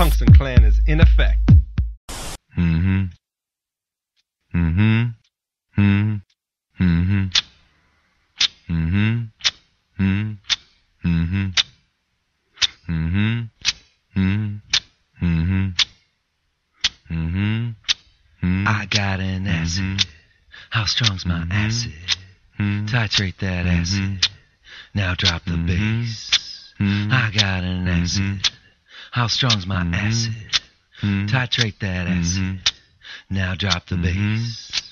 Tungsten Clan is in effect. Mm-hmm. Mm-hmm. Mm-hmm. Mm-hmm. Mm-hmm. Mm-hmm. Mm-hmm. Mm-hmm. Mm-hmm. Mm-hmm. I got an acid. How strong's my acid? Titrate that acid. Now drop the base. I got an acid. How strong's my mm-hmm. acid? Mm-hmm. Titrate that acid. Mm-hmm. Now drop the base.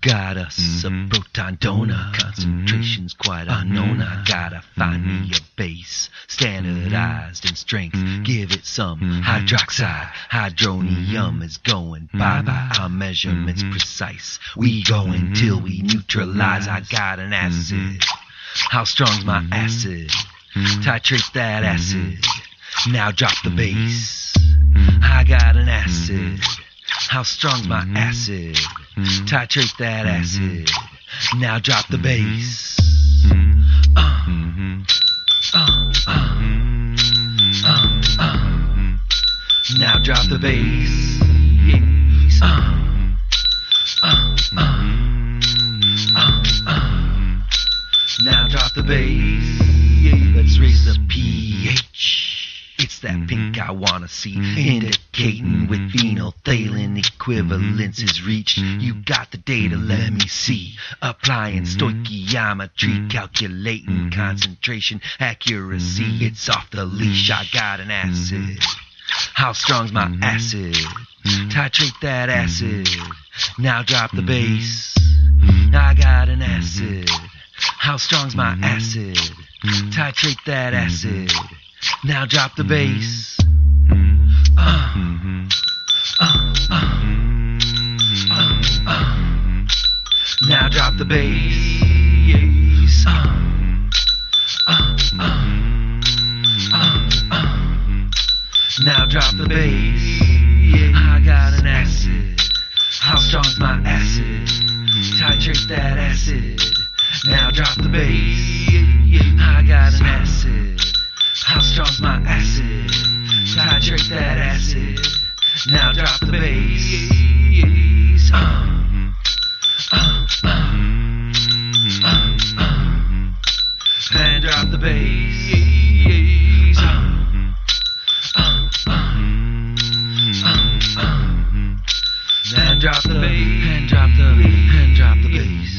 Got us a proton donor. Concentration's quite unknown. I gotta find me a base. Standardized in strength. Give it some hydroxide. Hydronium is going bye bye. Our measurements precise. We go until we neutralize. I got an acid. How strong's my acid? Titrate that acid. Mm-hmm. Mm-hmm. Mm-hmm. Now drop the base. I got an acid. How strong's my acid? Titrate that acid. Now drop the base. Uh, uh, uh. Now drop the base. Now drop the base. Let's raise the pH. It's that pink mm-hmm. I wanna see, mm-hmm. indicating mm-hmm. with phenolphthalein equivalences reached. You got the data, let me see. Applying stoichiometry, calculating concentration, accuracy. It's off the leash. I got an acid. How strong's my acid? Titrate that acid. Now drop the base. I got an acid. How strong's my acid? Titrate that acid. Now drop the base. Uh. Mm-hmm. uh, uh, mm-hmm. uh, uh, uh. Now drop the base. Now drop the base. I got an acid. How strong's my acid? Titrate that acid. Now drop the base. I got an acid. now drop the base. Um, um, um, um, um. And drop the base. Um, um, um, um, um. And drop the base. And drop the, and drop the base.